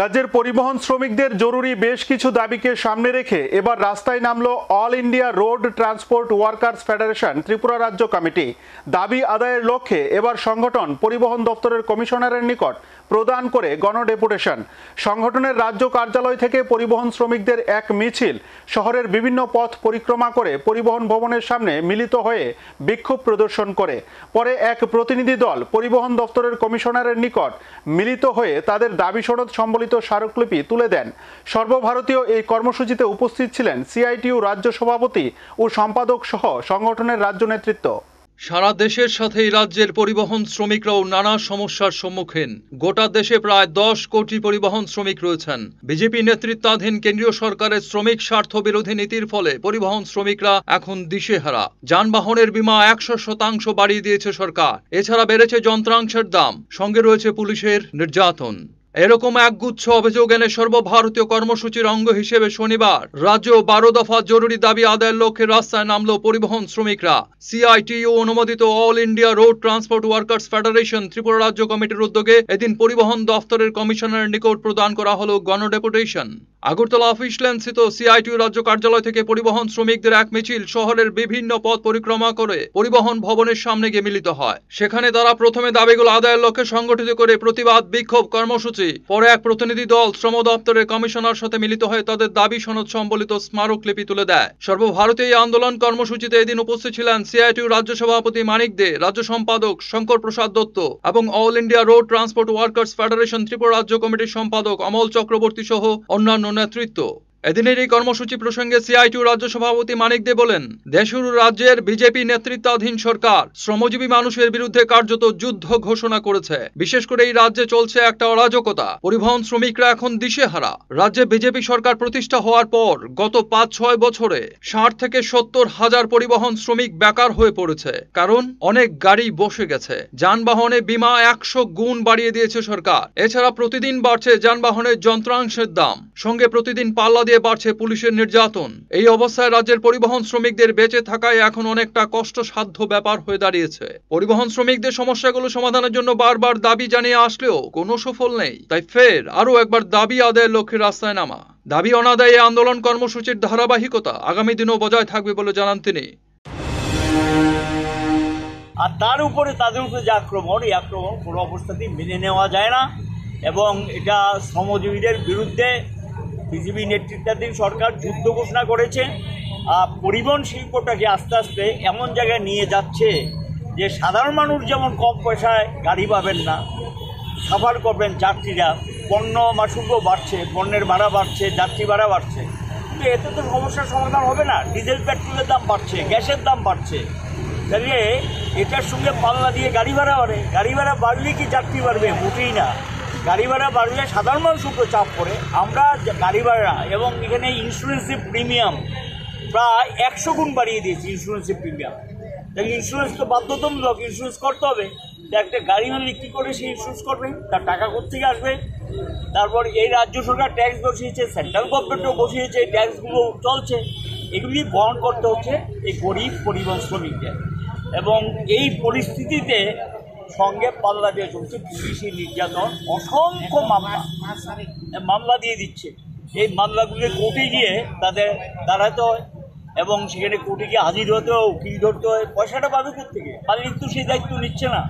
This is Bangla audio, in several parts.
রাজ্যের পরিবহন শ্রমিকদের জরুরি বেশ কিছু দাবিকে সামনে রেখে এবার রাস্তায় নামল All India Road Transport Workers Federation Tripura রাজ্য কমিটি। দাবি আদায়ের লক্ষ্যে এবার সংগঠন পরিবহন দপ্তরের কমিশনারের নিকট প্রদান করে গণডেপুটেশন। সংগঠনের রাজ্য কার্যালয় থেকে পরিবহন শ্রমিকদের এক মিছিল শহরের বিভিন্ন পথ পরিক্রমা করে পরিবহন ভবনের সামনে মিলিত হয়ে বিক্ষোভ প্রদর্শন করে। পরে এক প্রতিনিধি দল পরিবহন দপ্তরের কমিশনারের নিকট মিলিত হয়ে তাদের দাবি সনদ সম্বলিত স্মারকলিপি তুলে দেন। সর্বভারতীয় এই কর্মসূচিতে উপস্থিত ছিলেন সিআইটিইউ রাজ্য সভাপতি ও সম্পাদক সহ সংগঠনের রাজ্য নেতৃত্ব। সারা দেশের সাথে এই রাজ্যের পরিবহন শ্রমিকরাও নানা সমস্যার সম্মুখীন। গোটা দেশে প্রায় দশ কোটি পরিবহন শ্রমিক রয়েছেন। বিজেপি নেতৃত্বাধীন কেন্দ্রীয় সরকারের শ্রমিক স্বার্থ বিরোধী নীতির ফলে পরিবহন শ্রমিকরা এখন দিশেহারা। যানবাহনের বীমা একশো শতাংশ বাড়িয়ে দিয়েছে সরকার। এছাড়া বেড়েছে যন্ত্রাংশের দাম। সঙ্গে রয়েছে পুলিশের নির্যাতন। এরকম একগুচ্ছ অভিযোগ এনে সর্বভারতীয় কর্মসূচির অঙ্গ হিসেবে শনিবার রাজ্য বারো দফা জরুরি দাবি আদায়ের লক্ষ্যে রাস্তায় নামল পরিবহন শ্রমিকরা। সিআইটিইউ অনুমোদিত All India Road Transport Workers Federation Tripura রাজ্য কমিটির উদ্যোগে এদিন পরিবহন দফতরের কমিশনারের নিকট প্রদান করা হল গণডেপুটেশন। আগরতলা অফিস স্থিত সিআইটিউ রাজ্য কার্যালয় থেকে পরিবহন শ্রমিকদের এক মিছিল শহরের বিভিন্ন পথ পরিক্রমা করে পরিবহন ভবনের সামনে গিয়ে মিলিত হয়। সেখানে তারা প্রথমে দাবিগুলো আদায়ের লক্ষ্যে সংগঠিত করে প্রতিবাদ, বিক্ষোভ, কর্মসূচি, পরে এক প্রতিনিধি দল, শ্রম দপ্তরের কমিশনার সাথে মিলিত হয়ে তাদের দাবি সনদ সম্বলিত স্মারকলিপি তুলে দেয়। সর্বভারতীয় এই আন্দোলন কর্মসূচিতে এদিন উপস্থিত ছিলেন সিআইটিউ রাজ্য সভাপতি মানিক দে, রাজ্য সম্পাদক শঙ্কর প্রসাদ দত্ত এবং All India Road Transport Workers Federation Tripura রাজ্য কমিটির সম্পাদক অমল চক্রবর্তী সহ অন্যান্য নেতৃত্ব এদিনের এই কর্মসূচি প্রসঙ্গে সিআইটিউ রাজ্য সভাপতি মানিক দে বলেন, দেশের রাজ্যের বিজেপি নেতৃত্বাধীন সরকার শ্রমজীবী মানুষের বিরুদ্ধে কার্যত যুদ্ধ ঘোষণা করেছে। বিশেষ করে এই রাজ্যে চলছে একটা অরাজকতা। পরিবহন শ্রমিকরা এখন দিশেহারা। রাজ্যে বিজেপি সরকার প্রতিষ্ঠা হওয়ার পর গত পাঁচ ছয় বছরে ষাট থেকে সত্তর হাজার পরিবহন শ্রমিক বেকার হয়ে পড়েছে। কারণ অনেক গাড়ি বসে গেছে। যানবাহনে বিমা একশো গুণ বাড়িয়ে দিয়েছে সরকার। এছাড়া প্রতিদিন বাড়ছে যানবাহনের যন্ত্রাংশের দাম। সঙ্গে প্রতিদিন পাল্লা দিয়ে বাড়ছে পুলিশের নির্যাতন। এই অবস্থায় রাজ্যের পরিবহন শ্রমিকদের বেঁচে থাকায় এখন অনেকটা কষ্টসাধ্য ব্যাপার হয়ে দাঁড়িয়েছে। পরিবহন শ্রমিকদের সমস্যাগুলো সমাধানের জন্য বারবার দাবি জানিয়ে আসলেও কোনো সফল নেই। তাই ফের আরও একবার দাবি আদায়ের লক্ষ্যে রাস্তায় নামা। দাবি অনাদায়ে আন্দোলন কর্মসূচির ধারাবাহিকতা আগামী দিনেও বজায় থাকবে বলে জানান তিনি। আর তার উপরে তাদের উপরে যে আক্রমণ, এই আক্রমণ কোনো অবস্থাতেই মেনে নেওয়া যায় না। এবং এটা শ্রমজীবীদের বিরুদ্ধে বিজেপি নেতৃত্বাধীন সরকার যুদ্ধ ঘোষণা করেছে পরিবহন শিল্পটাকে আস্তে আস্তে এমন জায়গায় নিয়ে যাচ্ছে যে সাধারণ মানুষ যেমন কম পয়সায় গাড়ি পাবেন না, সাফার করবেন যাত্রীরা, পণ্য মাশুল্য বাড়ছে, পণ্যের ভাড়া বাড়ছে, যাত্রী ভাড়া বাড়ছে। কিন্তু এতে তো সমস্যার সমাধান হবে না, ডিজেল, পেট্রোলের দাম বাড়ছে, গ্যাসের দাম বাড়ছে। তাহলে এটার সঙ্গে পাল্লা দিয়ে গাড়ি ভাড়া বাড়ে, গাড়ি ভাড়া বাড়লে কি যাত্রী বাড়বে? মোটেই না। গাড়ি ভাড়া বাড়লে সাধারণ মানুষ উপরে চাপ পড়ে। আমরা গাড়ি ভাড়া এবং এখানে ইন্স্যুরেন্সের প্রিমিয়াম প্রায় একশো গুণ বাড়িয়ে দিয়েছি ইন্স্যুরেন্সের প্রিমিয়াম তাহলে ইন্স্যুরেন্স তো বাধ্যতামূলক ইন্স্যুরেন্স করতে হবে। তো একটা গাড়ি মালিক কী করে সে ইন্স্যুরেন্স করবে, তার টাকা কোথেকে আসবে? তারপর এই রাজ্য সরকার ট্যাক্স বসিয়েছে সেন্ট্রাল গভর্নমেন্টও বসিয়েছে, এই ট্যাক্সগুলো চলছে। এগুলি বহন করতে হচ্ছে এই গরিব পরিবহন শ্রমিকদের এবং এই পরিস্থিতিতে সঙ্গে পাল্লা দিয়ে চলছে পুলিশি নির্যাতন অসংখ্য মামলা। মামলা দিয়ে দিচ্ছে। এই মামলাগুলি কোর্টে গিয়ে তাদের দাঁড়াতে হয় এবং সেখানে কোর্টে গিয়ে হাজির হতে হয় উকিল ধরতে হয়। পয়সাটা পাবে থেকে মালিক তো সেই দায়িত্ব নিচ্ছে না।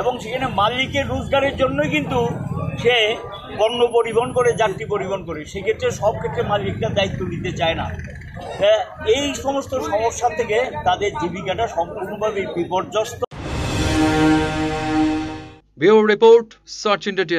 এবং সেখানে মালিকের রোজগারের জন্যই কিন্তু সে পণ্য পরিবহন করে যাত্রী পরিবহন করে। সেক্ষেত্রে সব ক্ষেত্রে মালিকটা দায়িত্ব নিতে চায় না। হ্যাঁ, এই সমস্ত সমস্যা থেকে তাদের জীবিকাটা সম্পূর্ণভাবে বিপর্যস্ত। Bureau report search India